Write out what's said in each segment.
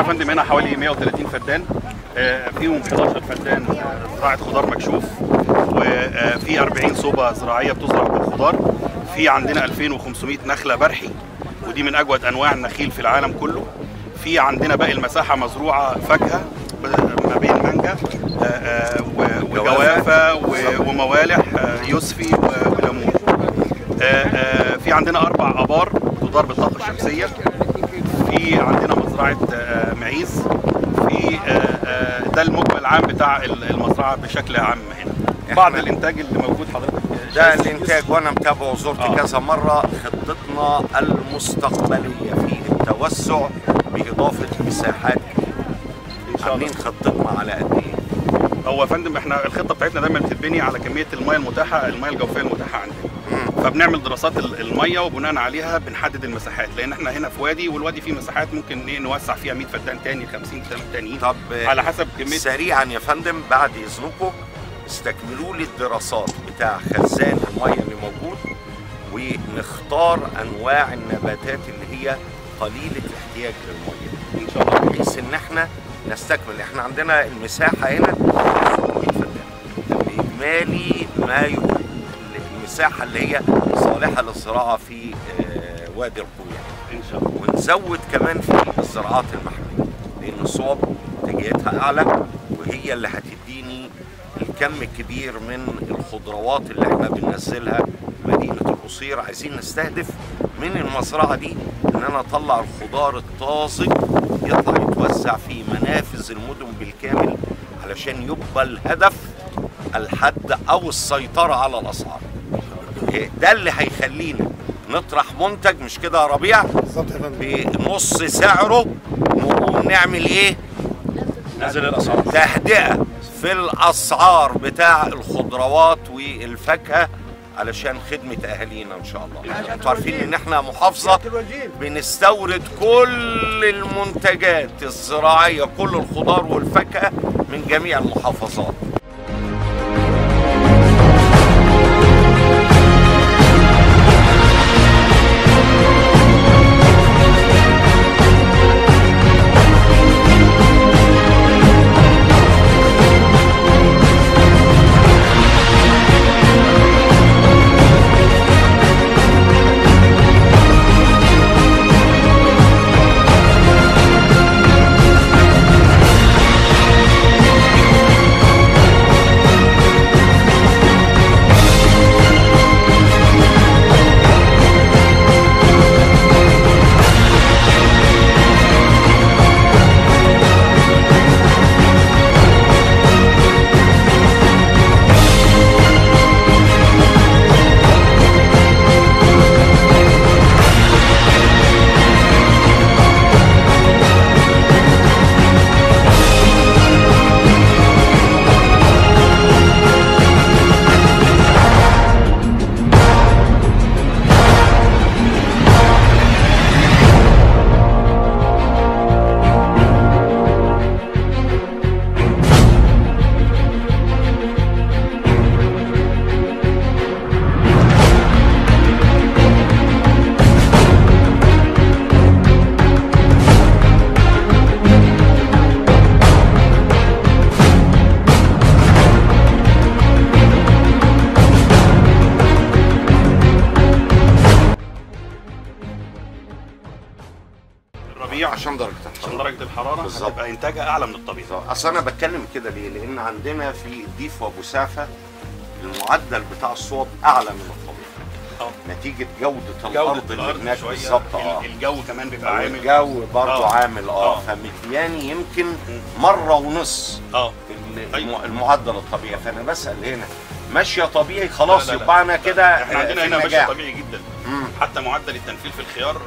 يا فندم هنا حوالي 130 فدان. آه، فيهم 11 فدان آه، زراعة خضار مكشوف وفي 40 صوبة زراعية بتزرع بالخضار. في عندنا 2500 نخلة برحي ودي من أجود أنواع النخيل في العالم كله. في عندنا باقي المساحة مزروعة فاكهة ما بين مانجا آه، آه، وجوافة وموالح آه، يوسفي وليمون. آه، آه، في عندنا أربع آبار تدار بالطاقة الشمسية. في عندنا مزرعة آه، معيز في آه، آه، ده المجمل العام بتاع المزرعة بشكل عام هنا بعض الإنتاج اللي موجود حضرتك ده الإنتاج وأنا متابعه وزرت آه. كذا مرة خطتنا المستقبلية في التوسع بإضافة مساحات إن شاء الله عاملين خطتنا على قد إيه؟ هو يا فندم إحنا الخطة بتاعتنا دايما بتتبني على كمية الميه المتاحة الميه الجوفية المتاحة عندنا. فبنعمل دراسات ال- المية وبناء عليها بنحدد المساحات لأن إحنا هنا في وادي والوادي فيه مساحات ممكن إيه نوسع فيها 100 فدان تاني 50 فدان تانيين. طب على حسب كمية سريعا يا فندم بعد إذنكم استكملوا لي الدراسات بتاع خزان المية اللي موجود ونختار أنواع النباتات اللي هي قليلة الاحتياج للمية إن شاء الله بحيث إن إحنا نستكمل. إحنا عندنا المساحة هنا 700 فدان باجمالي ما يقول المساحه اللي هي صالحة للزراعة في آه، وادي القوية. إن شاء الله. ونزود كمان في الزراعات المحميه لأن الصوب انتاجيتها أعلى وهي اللي هتديني الكم الكبير من الخضروات اللي إحنا بننزلها مدينة القصير. عايزين نستهدف من المزرعة دي إن أنا أطلع الخضار الطازج يطلع يتوزع في منافذ المدن بالكامل علشان يبقى الهدف الحد أو السيطرة على الأسعار. ده اللي هيخلينا نطرح منتج مش كده يا ربيع؟ بالظبط يا فندم. بنص سعره نقوم نعمل إيه؟ نزل الأسعار. تهدئة في الأسعار بتاع الخضروات والفاكهة علشان خدمة أهالينا إن شاء الله. أنتوا عارفين إن إحنا محافظة بنستورد كل المنتجات الزراعية كل الخضار والفاكهة من جميع المحافظات. عشان درجة عشان الحرارة درجة الحرارة. هتبقى انتاجها أعلى من الطبيعي أصل أنا بتكلم كده ليه؟ لأن عندنا في الديف وأبو سافة المعدل بتاع الصوت أعلى من الطبيعي آه نتيجة جودة الأرض اللي هناك. بالظبط آه الجو كمان بيبقى عامل الجو برضه آه. عامل آه آه. فمدياني يمكن مرة ونص آه أيوة. الم- المعدل الطبيعي فأنا بسأل هنا ماشية طبيعي خلاص لا، لا، لا. يبقى أنا كده إحنا عندنا هنا ماشي النجاح. طبيعي جدا مم. حتى معدل التنفيذ في الخيار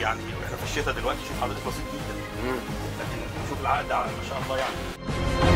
يعني الشتاء دلوقتي شوف حضرتك بسيط جدا. لكن شوف العقد ما شاء الله يعني